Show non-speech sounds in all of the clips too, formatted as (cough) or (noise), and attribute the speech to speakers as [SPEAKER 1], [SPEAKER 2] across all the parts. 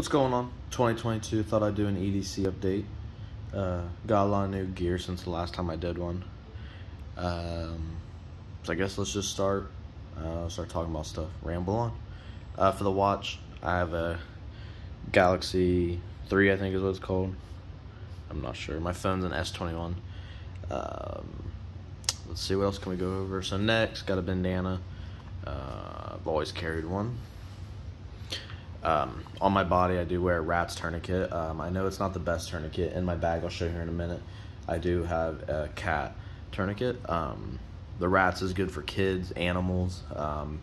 [SPEAKER 1] What's going on? 2022, thought I'd do an EDC update. Uh, got a lot of new gear since the last time I did one. Um, so I guess let's just start, uh, start talking about stuff. Ramble on. Uh, for the watch, I have a Galaxy 3, I think is what it's called. I'm not sure. My phone's an S21. Um, let's see, what else can we go over? So next, got a bandana. Uh, I've always carried one. Um, on my body, I do wear a rat's tourniquet. Um, I know it's not the best tourniquet. In my bag, I'll show you here in a minute. I do have a cat tourniquet. Um, the rats is good for kids, animals, um,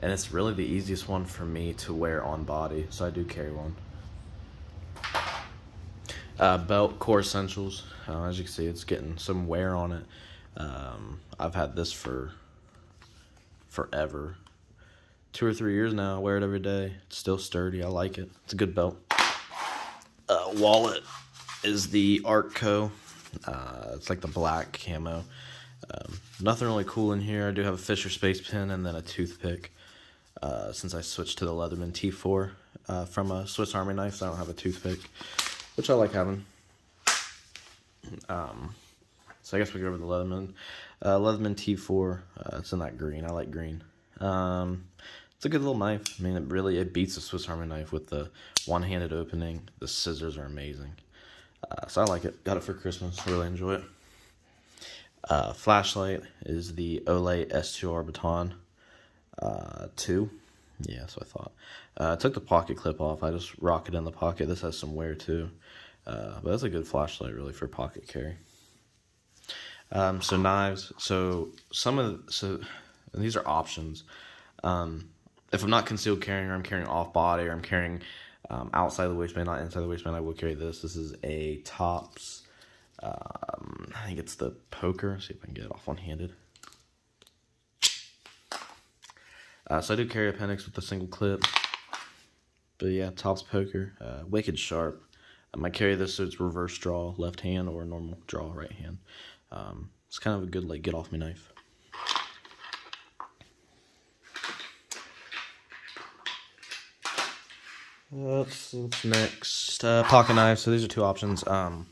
[SPEAKER 1] and it's really the easiest one for me to wear on body, so I do carry one. Uh, belt, Kore Essentials. Uh, as you can see, it's getting some wear on it. Um, I've had this for forever two or three years now. I wear it every day. It's still sturdy. I like it. It's a good belt. Uh, wallet is the Artco. Uh, it's like the black camo. Um, nothing really cool in here. I do have a Fisher Space Pen and then a toothpick. Uh, since I switched to the Leatherman T4 uh, from a Swiss Army knife, so I don't have a toothpick, which I like having. Um, so I guess we go over the Leatherman. Uh, Leatherman T4, uh, it's in that green. I like green. Um, it's a good little knife. I mean, it really it beats a Swiss Army knife with the one-handed opening. The scissors are amazing. Uh, so I like it. Got it for Christmas. Really enjoy it. Uh, flashlight is the Olight S2 Baton uh, 2. Yeah, so I thought. Uh, I took the pocket clip off. I just rock it in the pocket. This has some wear too. Uh, but that's a good flashlight really for pocket carry. Um, so knives. So some of the, so these are options. Um, if I'm not concealed carrying or I'm carrying off body or I'm carrying um, outside the waistband, not inside the waistband, I will carry this. This is a Tops. Um, I think it's the poker. See if I can get it off one handed. Uh, so I do carry appendix with a single clip. But yeah, Tops poker, uh, wicked sharp. Um, I carry this so it's reverse draw, left hand, or normal draw, right hand. Um, it's kind of a good like get off knife. What's, what's next? Uh, pocket knives. So these are two options. Um,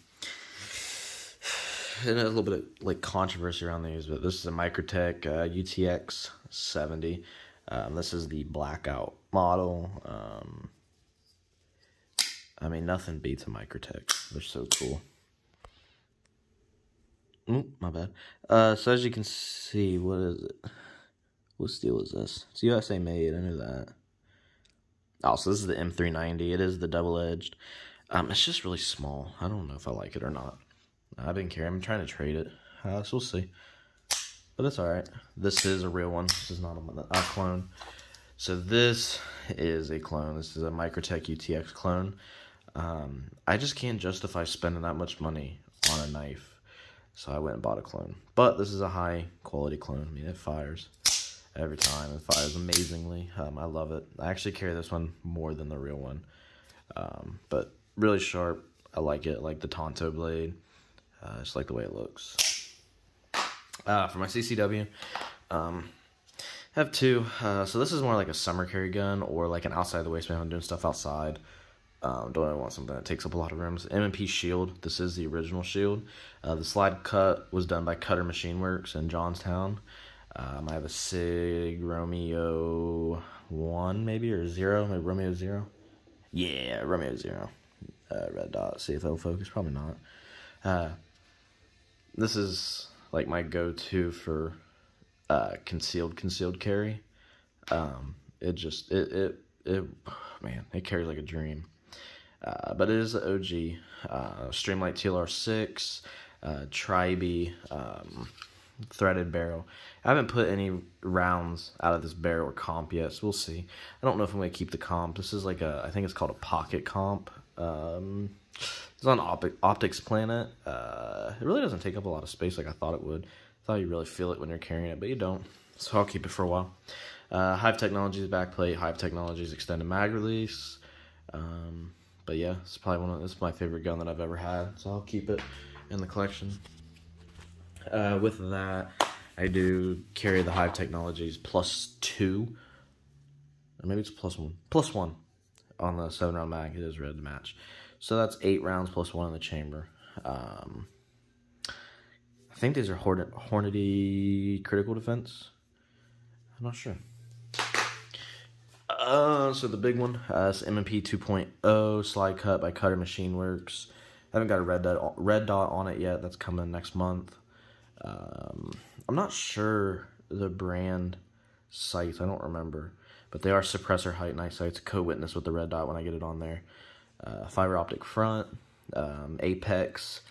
[SPEAKER 1] (sighs) and a little bit of like controversy around these, but this is a Microtech uh, UTX 70. Um, this is the blackout model. Um, I mean, nothing beats a Microtech. They're so cool. Oop, my bad. Uh, so as you can see, what is it? What steel is this? It's USA made. I knew that. Also, this is the M390. It is the double-edged. Um, it's just really small. I don't know if I like it or not. I've been carrying. I'm trying to trade it. Uh, so we'll see. But it's alright. This is a real one. This is not a, a clone. So this is a clone. This is a Microtech UTX clone. Um, I just can't justify spending that much money on a knife. So I went and bought a clone. But this is a high quality clone. I mean, it fires every time. It fires amazingly. Um, I love it. I actually carry this one more than the real one. Um, but really sharp. I like it. I like the Tonto blade. Uh, I just like the way it looks. Uh, for my CCW, um, I have two. Uh, so this is more like a summer carry gun or like an outside the waistband. I'm doing stuff outside. Um, don't really want something that takes up a lot of rooms. M&P Shield. This is the original Shield. Uh, the slide cut was done by Cutter Machine Works in Johnstown. Um, I have a Sig Romeo 1 maybe, or 0, maybe Romeo 0. Yeah, Romeo 0. Uh, red dot, it'll focus, probably not. Uh, this is like my go-to for uh, concealed, concealed carry. Um, it just, it, it, it, man, it carries like a dream. Uh, but it is the OG uh, Streamlight TLR6, uh, Tribe, um, threaded barrel. I haven't put any rounds out of this barrel or comp yet, so we'll see. I don't know if I'm going to keep the comp. This is like a, I think it's called a pocket comp. Um, it's on Optic, Optics Planet. Uh, it really doesn't take up a lot of space like I thought it would. I thought you really feel it when you're carrying it, but you don't. So I'll keep it for a while. Uh, Hyve Technologies backplate, Hyve Technologies extended mag release. Um, but yeah, it's probably one of is my favorite gun that I've ever had, so I'll keep it in the collection. Uh, with that, I do carry the Hyve Technologies plus two, or maybe it's plus one, plus one on the seven round mag. It is red to match. So that's eight rounds plus one in the chamber. Um, I think these are Hornet, Hornady critical defense. I'm not sure. Uh, so the big one uh, is M&P 2.0 slide cut by Cutter Machine Works. I haven't got a red dot, red dot on it yet. That's coming next month. Um, I'm not sure the brand sights. I don't remember, but they are suppressor height night sights. Co-witness with the red dot when I get it on there. Uh, fiber optic front, um, Apex,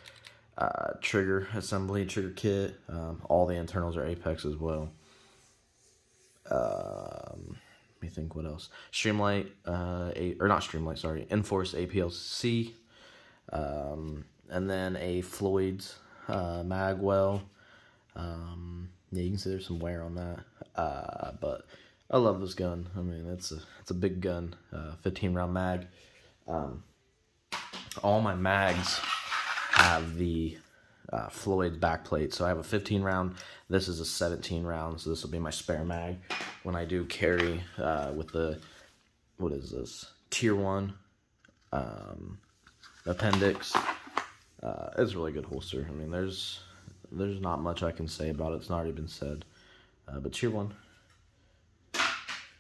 [SPEAKER 1] uh, trigger assembly, trigger kit. Um, all the internals are Apex as well. Um, let me think what else. Streamlight, uh, a, or not Streamlight, sorry, Inforce APLC. Um, and then a Floyd's uh, Magwell. Um, yeah, you can see there's some wear on that. Uh, but I love this gun. I mean, it's a it's a big gun. Uh, 15 round mag. Um, all my mags have the uh, Floyd backplate. So I have a 15 round. This is a 17 round. So this will be my spare mag when I do carry uh, with the what is this tier one um, appendix. Uh, it's a really good holster. I mean, there's there's not much I can say about it. It's not already been said. Uh, but tier one.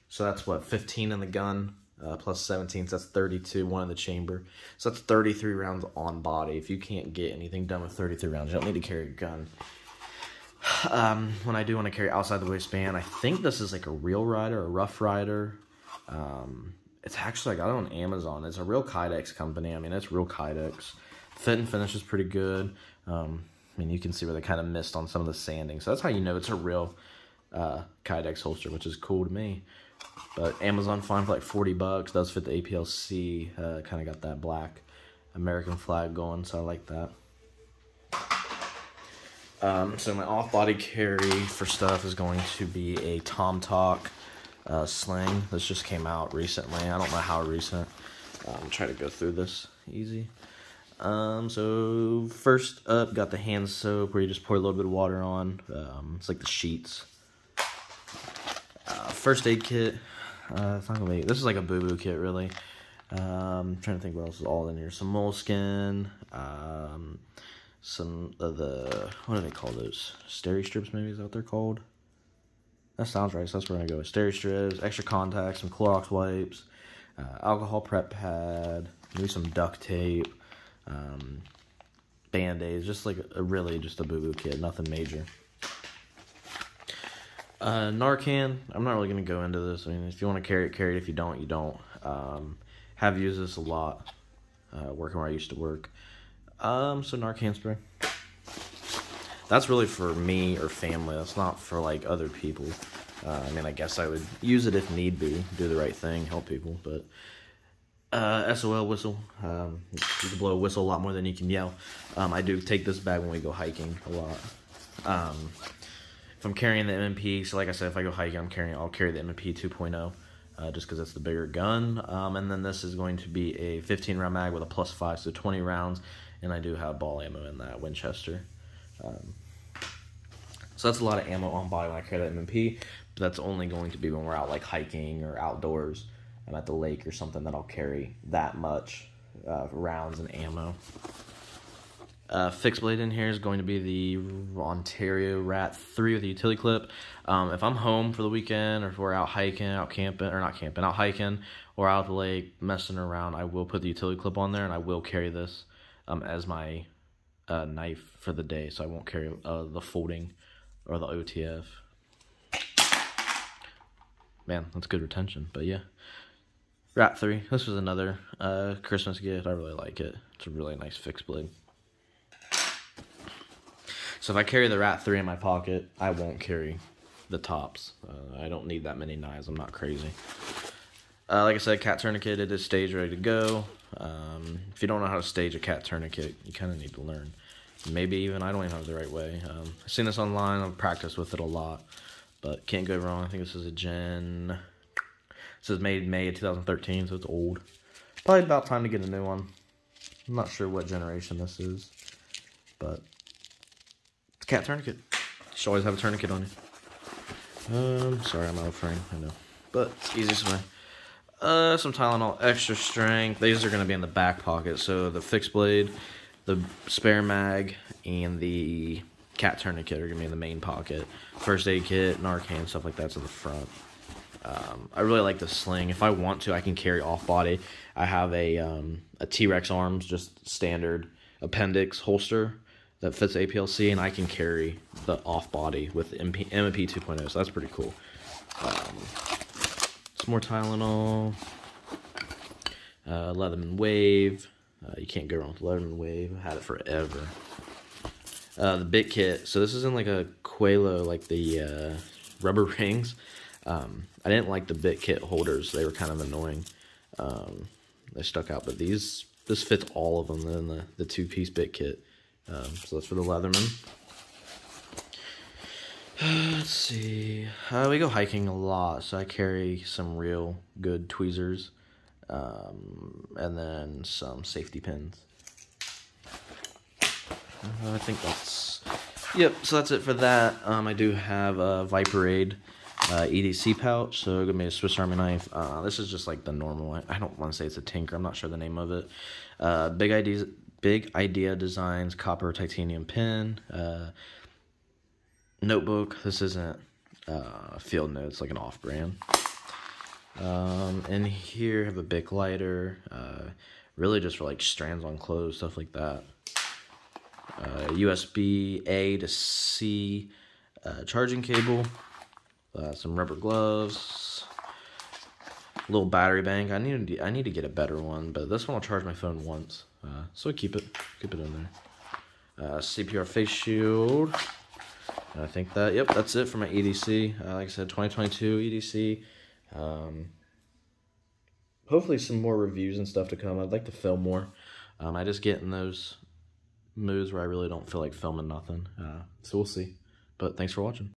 [SPEAKER 1] So that's what 15 in the gun uh, plus 17. So that's 32. One in the chamber. So that's 33 rounds on body. If you can't get anything done with 33 rounds, you don't need to carry a gun. (sighs) Um, when I do want to carry outside the waistband, I think this is like a real rider, a rough rider. Um, it's actually I got it on Amazon. It's a real Kydex company. I mean, it's real Kydex. Fit and finish is pretty good. Um, I mean, you can see where they kind of missed on some of the sanding. So that's how you know it's a real uh, Kydex holster, which is cool to me. But Amazon fine for like 40 bucks. Does fit the APLC. Uh, kind of got that black American flag going, so I like that. Um, so my off-body carry for stuff is going to be a Tomtoc uh, sling. This just came out recently. I don't know how recent. Um, try to go through this easy. Um, so first up, got the hand soap where you just pour a little bit of water on. Um, it's like the sheets. Uh, first aid kit. Uh, it's not gonna be, this is like a boo-boo kit, really. Um, trying to think what else is all in here. Some moleskin. Um, some of the what do they call those? Steri strips, maybe is what they're called? That sounds right. So that's where I'm gonna go. Steri strips, extra contacts, some Clorox wipes, uh, alcohol prep pad, maybe some duct tape, um, band aids. Just like a, really just a boo boo kit, nothing major. Uh, Narcan. I'm not really gonna go into this. I mean, if you want to carry it, carry it. If you don't, you don't. Um, have used this a lot. Uh, working where I used to work. Um, so Narcan spray. That's really for me or family. That's not for like other people. Uh, I mean, I guess I would use it if need be, do the right thing, help people. But uh, SOL whistle. Um, you can blow a whistle a lot more than you can yell. Um, I do take this bag when we go hiking a lot. Um, if I'm carrying the M&P, so like I said, if I go hiking, I'm carrying. I'll carry the M&P 2.0. Uh, just because it's the bigger gun. Um, and then this is going to be a 15 round mag with a plus five, so 20 rounds and I do have ball ammo in that Winchester. Um, so that's a lot of ammo on body when I carry that M&P, but that's only going to be when we're out like hiking or outdoors. I'm at the lake or something that I'll carry that much uh, rounds and ammo. Uh, fixed blade in here is going to be the Ontario Rat 3 with the utility clip. Um, if I'm home for the weekend or if we're out hiking, out camping, or not camping, out hiking or out at the lake messing around, I will put the utility clip on there and I will carry this um, as my uh, knife for the day, so I won't carry uh, the folding or the OTF. Man, that's good retention, but yeah. Rat 3, this was another uh, Christmas gift. I really like it. It's a really nice fixed blade. So if I carry the Rat 3 in my pocket, I won't carry the tops. Uh, I don't need that many knives. I'm not crazy. Uh, like I said, cat tourniquet, it is stage ready to go. Um, if you don't know how to stage a cat tourniquet, you kind of need to learn. Maybe even I don't even have the right way. Um, I've seen this online. I've practiced with it a lot, but can't go wrong. I think this is a Gen. This is made May of 2013, so it's old. Probably about time to get a new one. I'm not sure what generation this is, but it's cat tourniquet. You should always have a tourniquet on you. Um, sorry, I'm out of frame. I know, but it's easiest way. Uh, some Tylenol extra strength. These are going to be in the back pocket. So the fixed blade, the spare mag, and the cat tourniquet are going to be in the main pocket. First aid kit, Narcan, stuff like that's in the front. Um, I really like the sling. If I want to, I can carry off body. I have a um, a T-Rex arms, just standard appendix holster that fits APLC, and I can carry the off body with MP, M&P 2.0. So that's pretty cool. Um, some more Tylenol. Uh, Leatherman Wave. Uh, you can't go wrong with Leatherman Wave. I've had it forever. Uh, the bit kit. So this is in like a Quelo, like the uh, rubber (laughs) rings. Um, I didn't like the bit kit holders. They were kind of annoying. Um, they stuck out, but these this fits all of them in the, the two piece bit kit. Um, so that's for the Leatherman. (sighs) Let's see. Uh, we go hiking a lot, so I carry some real good tweezers, um, and then some safety pins. Uh, I think that's. Yep. So that's it for that. Um, I do have a Viperade uh, EDC pouch, so gonna be a Swiss Army knife. Uh, this is just like the normal. I, don't want to say it's a Tinker. I'm not sure the name of it. Uh, big ideas. Big Idea Designs copper titanium pen. Uh, notebook. This isn't uh, field notes, like an off-brand. Um, and here have a big lighter. Uh, really just for like strands on clothes, stuff like that. Uh, USB A to C uh, charging cable. Uh, some rubber gloves. Little battery bank. I need to I need to get a better one, but this one will charge my phone once. Uh, so I keep it keep it in there. Uh, CPR face shield. I think that, yep, that's it for my EDC. Uh, like I said, 2022 EDC. Um, hopefully some more reviews and stuff to come. I'd like to film more. Um, I just get in those moods where I really don't feel like filming nothing. Uh, so we'll see. But thanks for watching.